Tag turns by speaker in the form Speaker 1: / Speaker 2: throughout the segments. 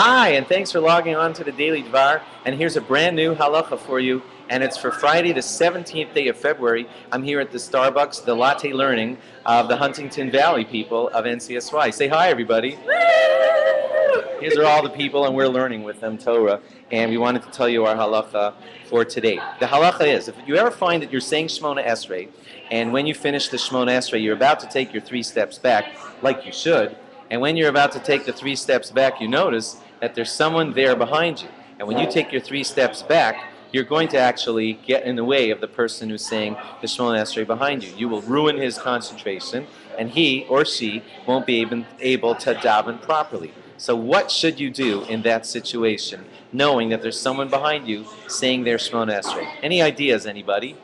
Speaker 1: Hi, and thanks for logging on to the Daily Dvar. And here's a brand new halacha for you, and it's for Friday, the 17th day of February. I'm here at the Starbucks, the latte learning of the Huntingdon Valley people of NCSY. Say hi, everybody. These are all the people, and we're learning with them Torah. And we wanted to tell you our halacha for today. The halacha is if you ever find that you're saying Shemona Esrei, and when you finish the Shemona Esrei, you're about to take your three steps back, like you should, and when you're about to take the three steps back, you notice that there's someone there behind you. And when you take your three steps back, you're going to actually get in the way of the person who's saying the Shemona Esrei behind you. You will ruin his concentration, and he or she won't be even able to daven properly. So what should you do in that situation, knowing that there's someone behind you saying their Shemona Esrei? Any ideas, anybody?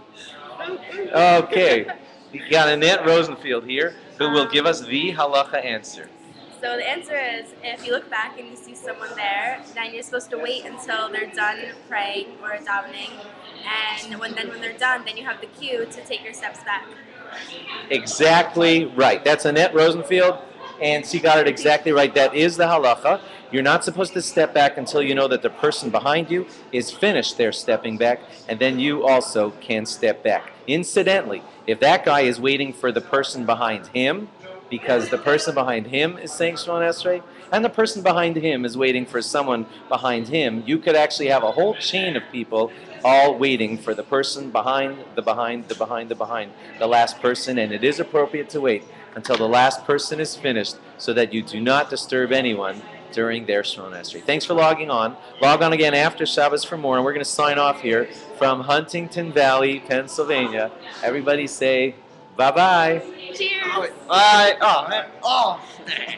Speaker 1: Okay. We got Annette Rosenfield here, who will give us the halacha answer.
Speaker 2: So the answer is if you look back and you see someone there, then you're supposed to wait until they're done praying or davening, and when then when they're done, then you have the cue to take your steps back.
Speaker 1: Exactly right. That's Annette Rosenfield, and she got it exactly right. That is the halacha. You're not supposed to step back until you know that the person behind you is finished their stepping back, and then you also can step back. Incidentally, if that guy is waiting for the person behind him, because the person behind him is saying Shemona Esrei, and the person behind him is waiting for someone behind him, you could actually have a whole chain of people all waiting for the person behind the behind the behind the behind the last person, and it is appropriate to wait until the last person is finished so that you do not disturb anyone during their Shemona Esrei. Thanks for logging on. Log on again after Shabbos for more, and we're going to sign off here from Huntingdon Valley, Pennsylvania. Everybody say bye-bye.
Speaker 2: Cheers!
Speaker 3: Bye. Oh, man. Oh.